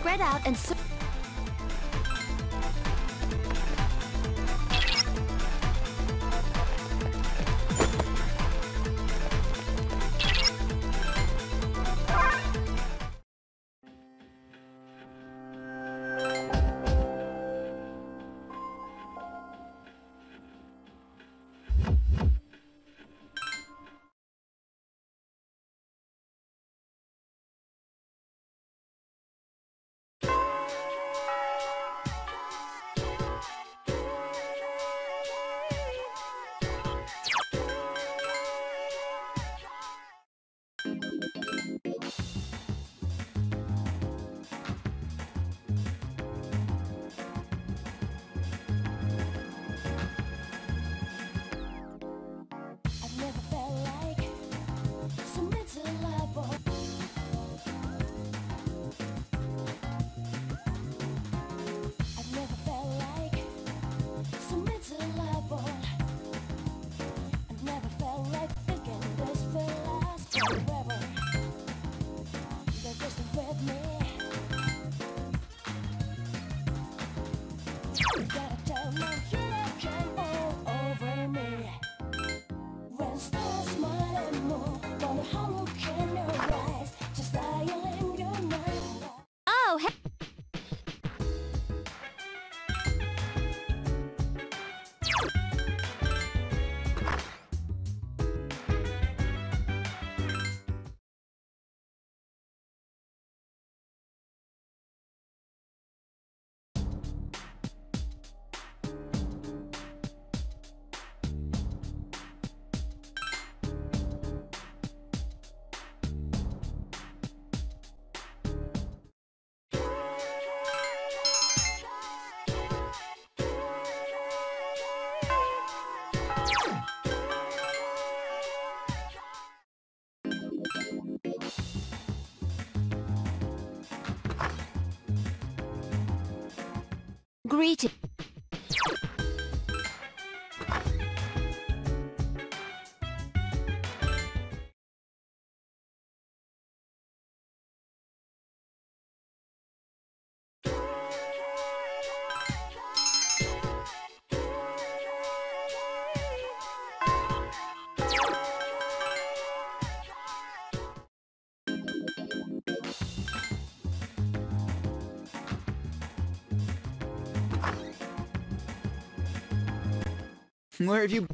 spread out and... Greeting. Where have you...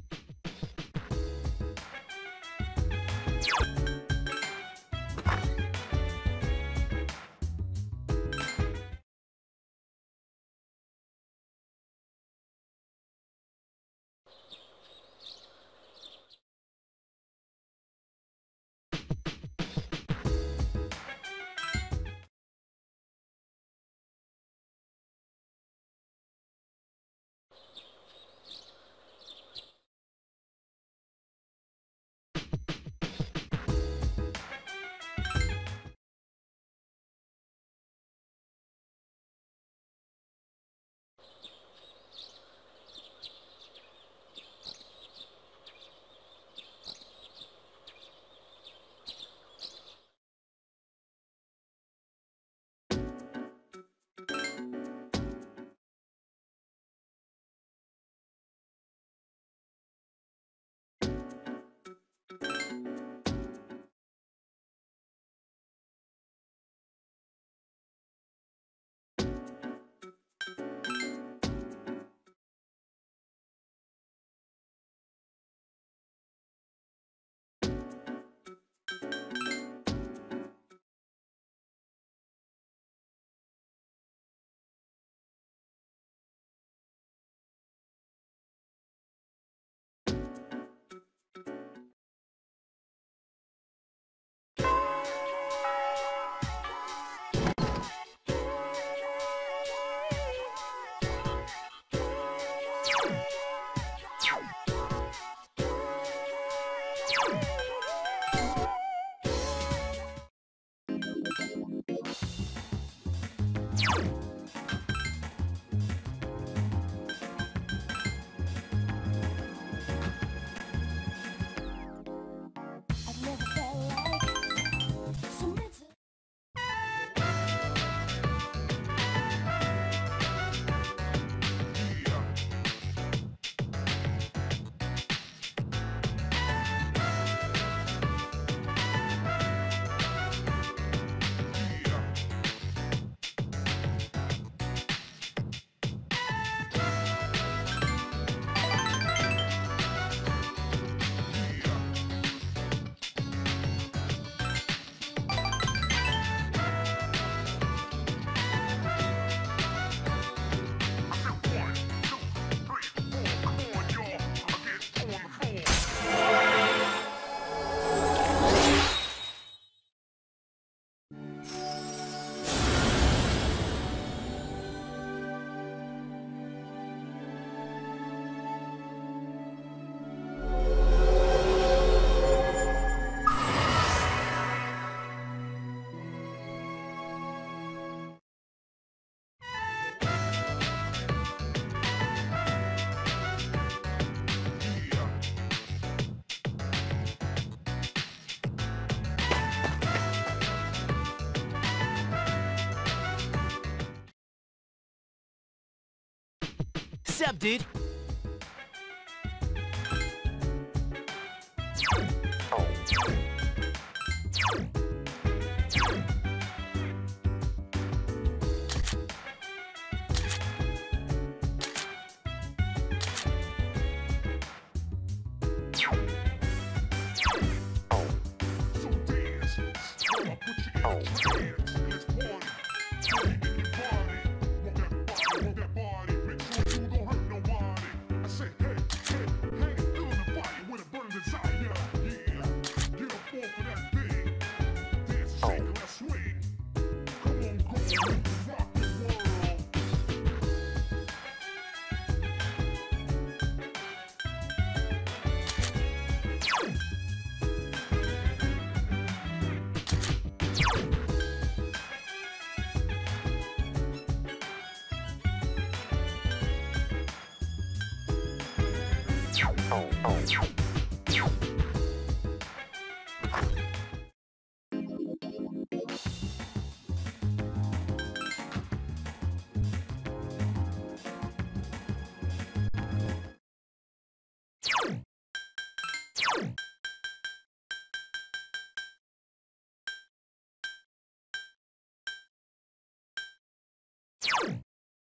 Sup, dude?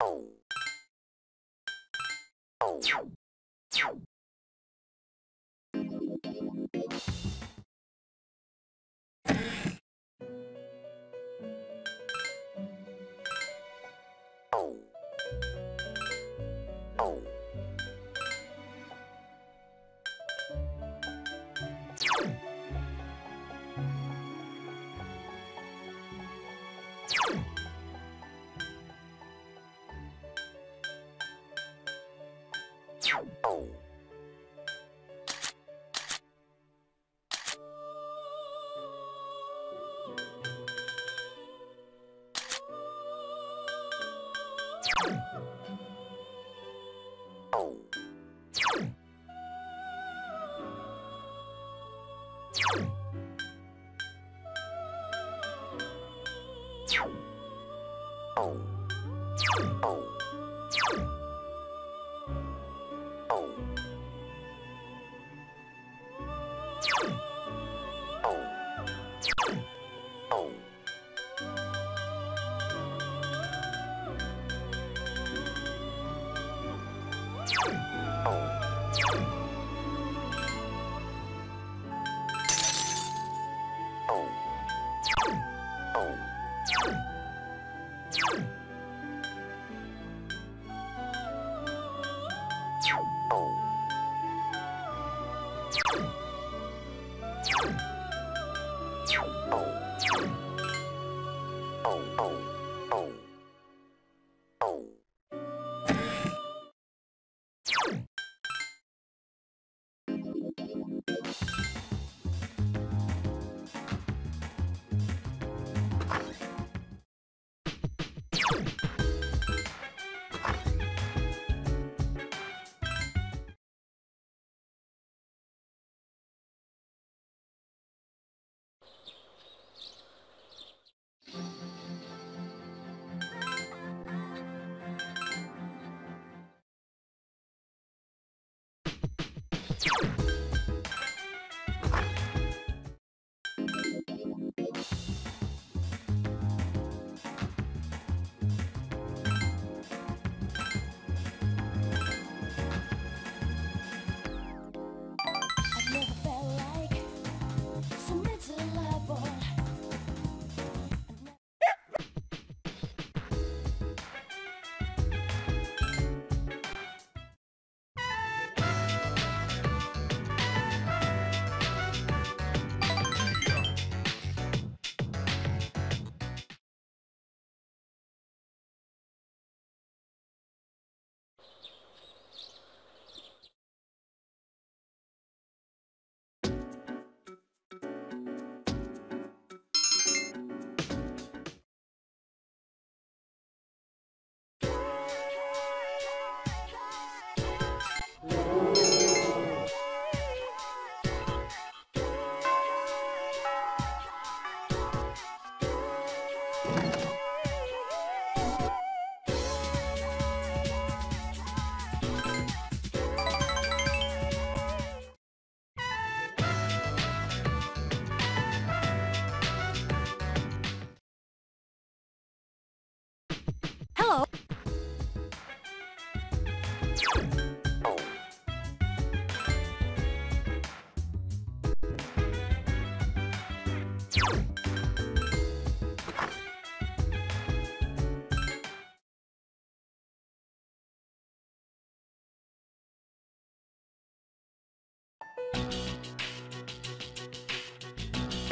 Oh. Oh, oh.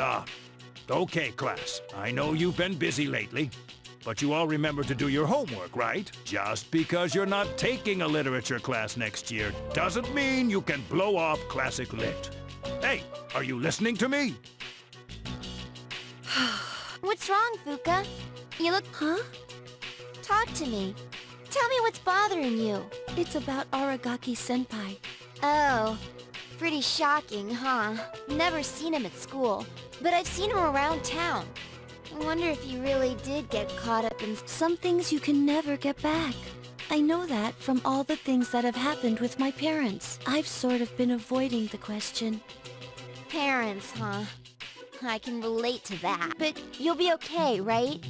Ah, okay, class. I know you've been busy lately, but you all remember to do your homework, right? Just because you're not taking a literature class next year doesn't mean you can blow off classic lit. Hey, are you listening to me? What's wrong, Fuka? You look... Huh? Talk to me. Tell me what's bothering you. It's about Aragaki Senpai. Oh. Pretty shocking, huh? Never seen him at school, but I've seen him around town. I wonder if he really did get caught up in... Some things you can never get back. I know that from all the things that have happened with my parents. I've sort of been avoiding the question. Parents, huh? I can relate to that. But you'll be okay, right?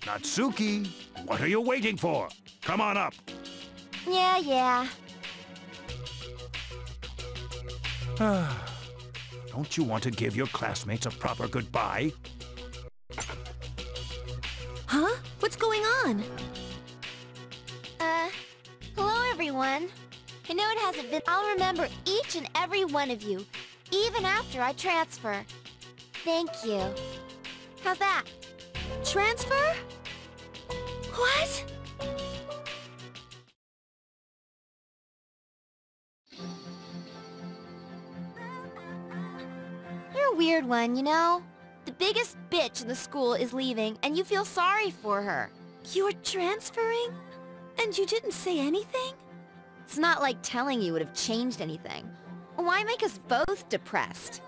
Natsuki, what are you waiting for? Come on up. Yeah, yeah. Don't you want to give your classmates a proper goodbye? Huh? What's going on? Uh, hello everyone. I know it hasn't been... I'll remember each and every one of you, even after I transfer. Thank you. How's that? Transfer? What? Weird one, you know? The biggest bitch in the school is leaving, and you feel sorry for her. You're transferring? And you didn't say anything? It's not like telling you would have changed anything. Why make us both depressed?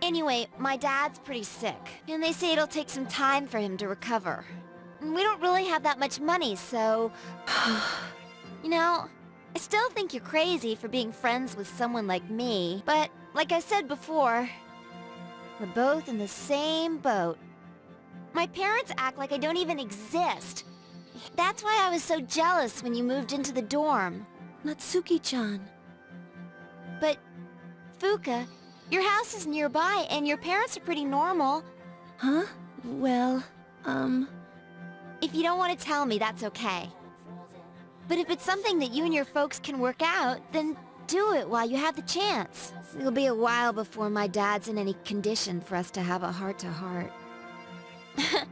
Anyway, my dad's pretty sick, and they say it'll take some time for him to recover. We don't really have that much money, so... you know, I still think you're crazy for being friends with someone like me, but like I said before, we're both in the same boat. My parents act like I don't even exist. That's why I was so jealous when you moved into the dorm. Natsuki-chan. But, Fuka, your house is nearby and your parents are pretty normal. Huh? Well, um... If you don't want to tell me, that's okay. But if it's something that you and your folks can work out, then do it while you have the chance. It'll be a while before my dad's in any condition for us to have a heart-to-heart.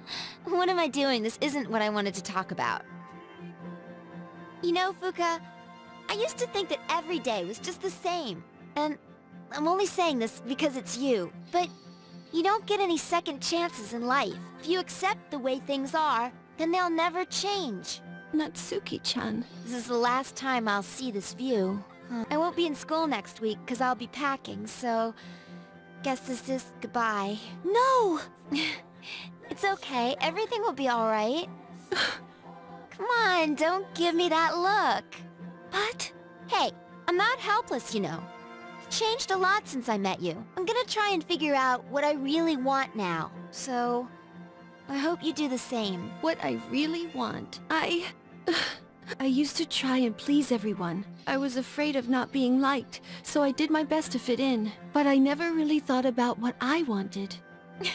what am I doing? This isn't what I wanted to talk about. You know, Fuka, I used to think that every day was just the same. And I'm only saying this because it's you. But you don't get any second chances in life. If you accept the way things are, then they'll never change. Natsuki-chan. This is the last time I'll see this view. I won't be in school next week because I'll be packing, so... Guess this is goodbye. No! it's okay. Everything will be alright. Come on, don't give me that look. But... Hey, I'm not helpless, you know. changed a lot since I met you. I'm gonna try and figure out what I really want now. So, I hope you do the same. What I really want. I... I used to try and please everyone. I was afraid of not being liked, so I did my best to fit in. But I never really thought about what I wanted.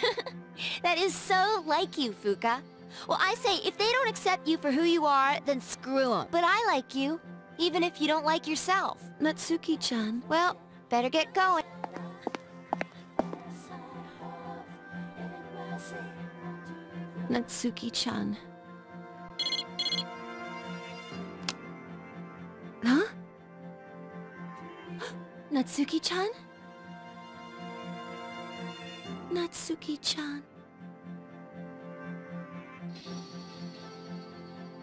That is so like you, Fuka. Well, I say, if they don't accept you for who you are, then screw them. But I like you, even if you don't like yourself. Natsuki-chan. Well, better get going. Natsuki-chan. Huh? Natsuki-chan? Natsuki-chan.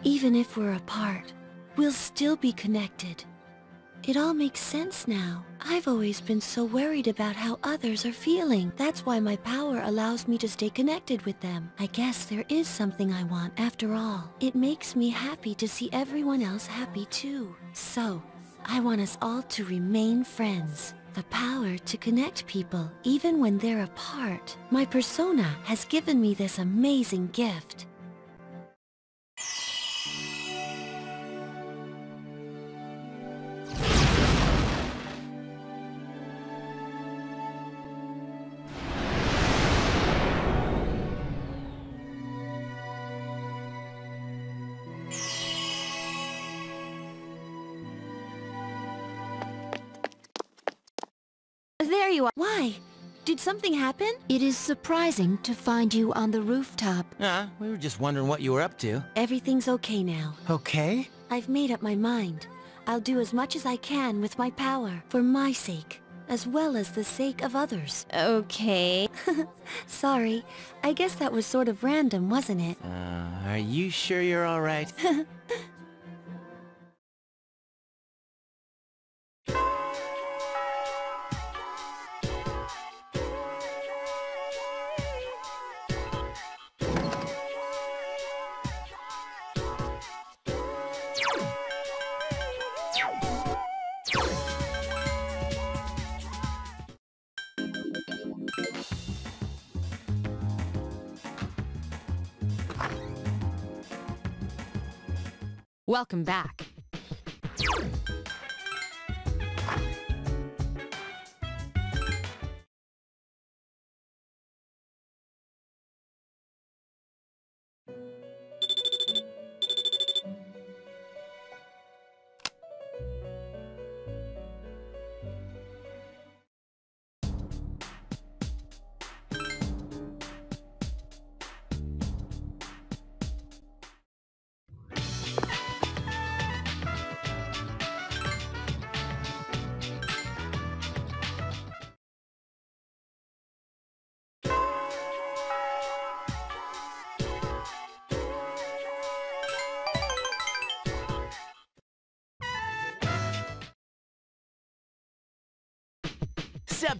Even if we're apart, we'll still be connected. It all makes sense now. I've always been so worried about how others are feeling. That's why my power allows me to stay connected with them. I guess there is something I want after all. It makes me happy to see everyone else happy too. So, I want us all to remain friends. The power to connect people, even when they're apart. My persona has given me this amazing gift. There you are. Why? Did something happen? It is surprising to find you on the rooftop. Ah, we were just wondering what you were up to. Everything's okay now. Okay. I've made up my mind. I'll do as much as I can with my power, for my sake, as well as the sake of others. Okay. Sorry, I guess that was sort of random, wasn't it? Uh, are you sure you're alright? Welcome back. up.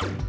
you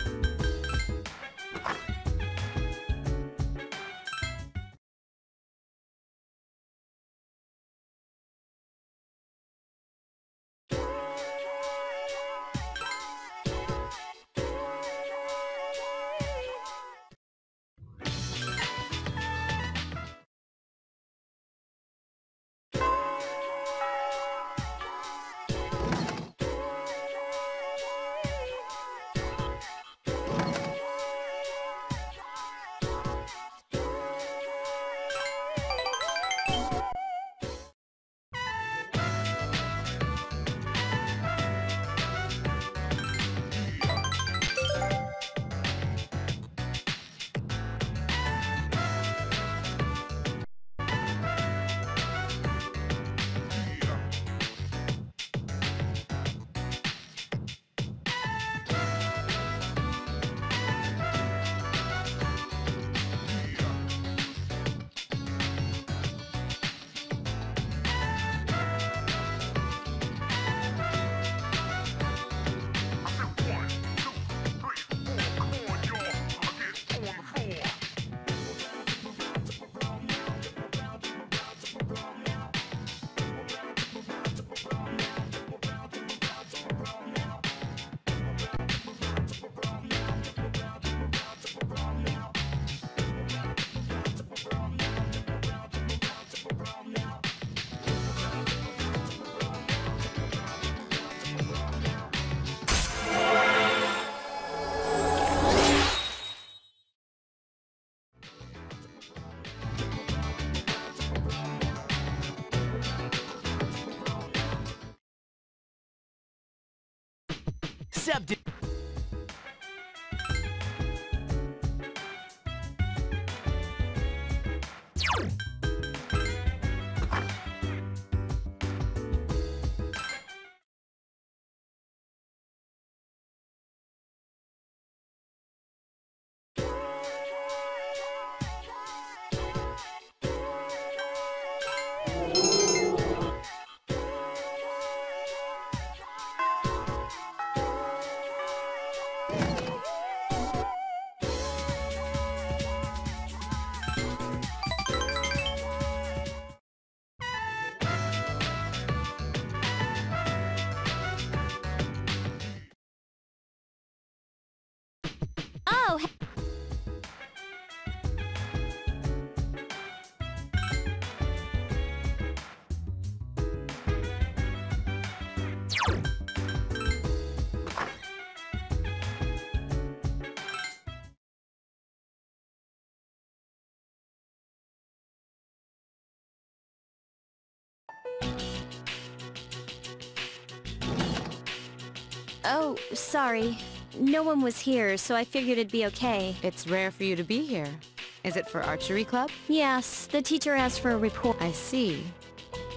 Oh, Oh, sorry. No one was here, so I figured it'd be okay. It's rare for you to be here. Is it for archery club? Yes, the teacher asked for a report. I see.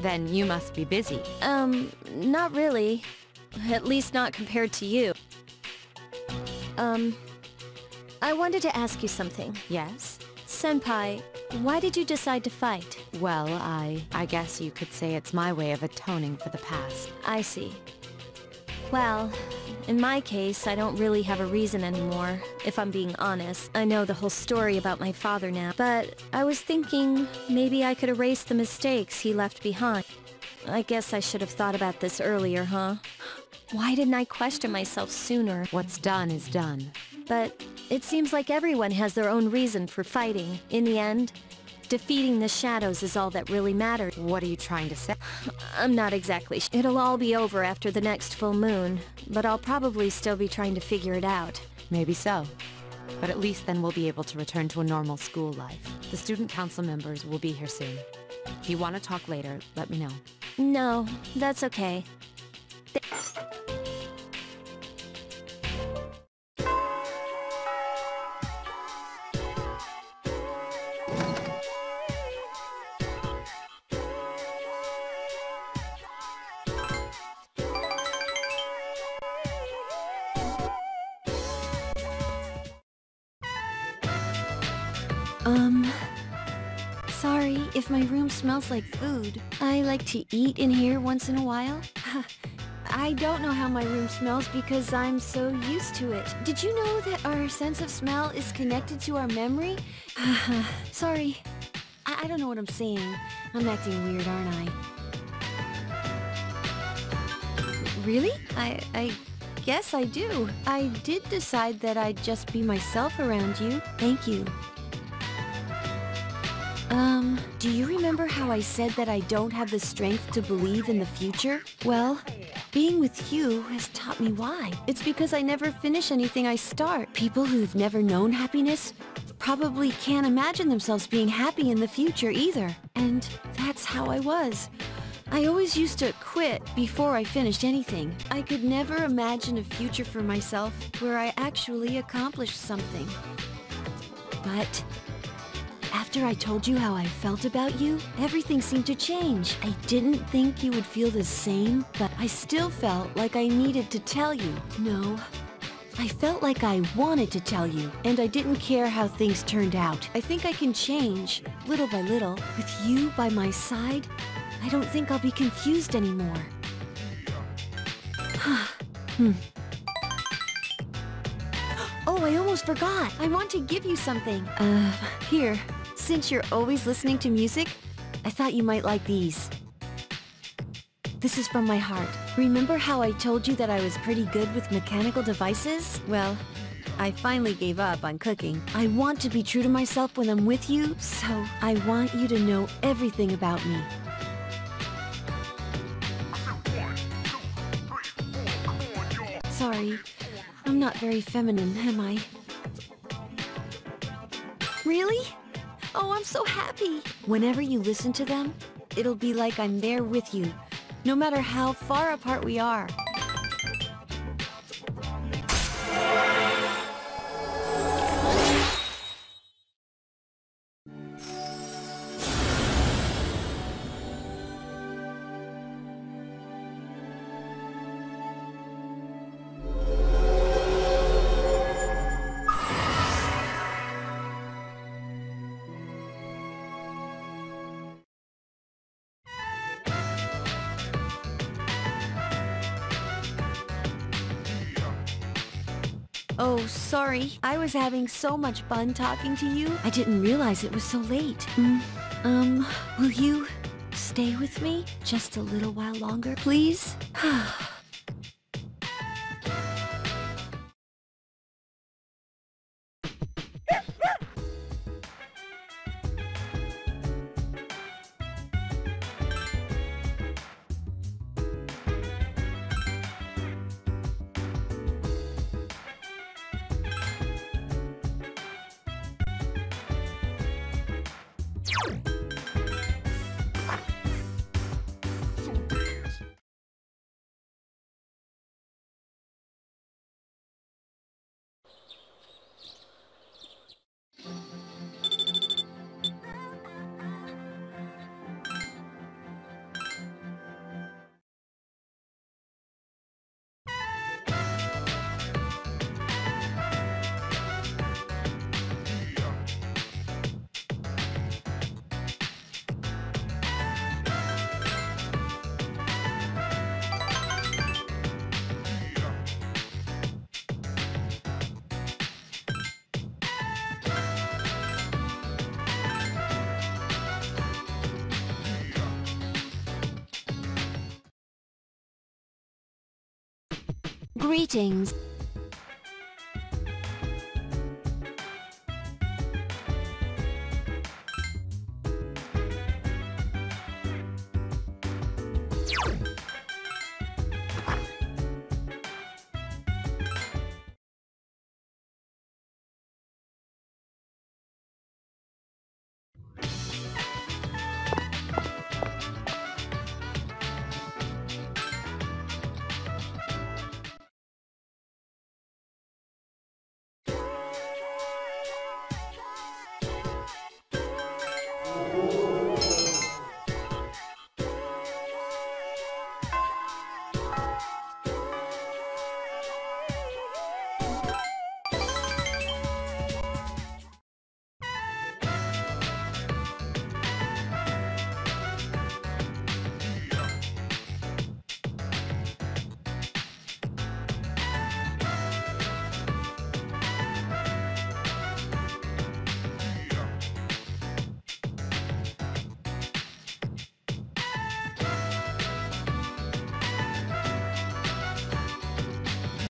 Then you must be busy. Um, not really. At least not compared to you. Um, I wanted to ask you something. Yes? Senpai, why did you decide to fight? Well, I... I guess you could say it's my way of atoning for the past. I see. Well, in my case, I don't really have a reason anymore, if I'm being honest. I know the whole story about my father now, but I was thinking maybe I could erase the mistakes he left behind. I guess I should have thought about this earlier, huh? Why didn't I question myself sooner? What's done is done. But it seems like everyone has their own reason for fighting. In the end, defeating the shadows is all that really matters. What are you trying to say? I'm not exactly It'll all be over after the next full moon, but I'll probably still be trying to figure it out. Maybe so. But at least then we'll be able to return to a normal school life. The student council members will be here soon. If you want to talk later, let me know. No, that's okay. Um, sorry if my room smells like food. I like to eat in here once in a while. I don't know how my room smells because I'm so used to it. Did you know that our sense of smell is connected to our memory? sorry. I, I don't know what I'm saying. I'm acting weird, aren't I? Really? I, I guess I do. I did decide that I'd just be myself around you. Thank you. Um, do you remember how I said that I don't have the strength to believe in the future? Well, being with you has taught me why. It's because I never finish anything I start. People who've never known happiness probably can't imagine themselves being happy in the future either. And that's how I was. I always used to quit before I finished anything. I could never imagine a future for myself where I actually accomplished something. But after I told you how I felt about you, everything seemed to change. I didn't think you would feel the same, but I still felt like I needed to tell you. No. I felt like I wanted to tell you, and I didn't care how things turned out. I think I can change, little by little. With you by my side, I don't think I'll be confused anymore. hmm. Oh, I almost forgot. I want to give you something. Uh, here. Since you're always listening to music, I thought you might like these. This is from my heart. Remember how I told you that I was pretty good with mechanical devices? Well, I finally gave up on cooking. I want to be true to myself when I'm with you, so I want you to know everything about me. Sorry, I'm not very feminine, am I? Really? Oh, I'm so happy. Whenever you listen to them, it'll be like I'm there with you, no matter how far apart we are. Oh, sorry. I was having so much fun talking to you. I didn't realize it was so late. Mm, um, will you stay with me just a little while longer, please? Greetings.